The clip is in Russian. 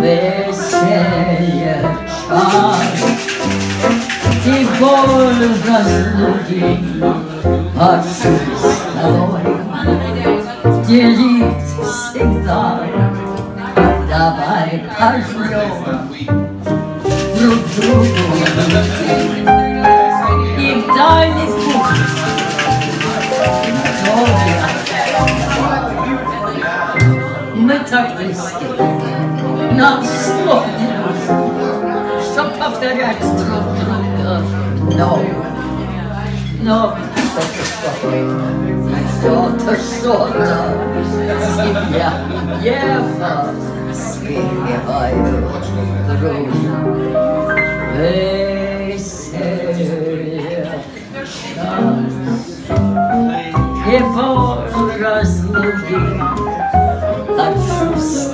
веселье час И боль разлуки Хочу с тобой делить всегда. Давай пожмем друг другу. И в дальний путь. Мы так близки, нам слов не нужно, Чтоб повторять друг друга. Но, но что-то, что-то, что-то Себя Ева спеваю друг Веселье час И боль разлуки Хочу с